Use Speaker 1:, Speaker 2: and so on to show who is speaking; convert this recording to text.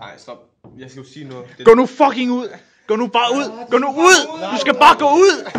Speaker 1: Nej, stop. Jeg skal jo sige noget. Det...
Speaker 2: Gå nu fucking ud! Gå nu bare ud! Gå nu ud! Du skal bare gå ud!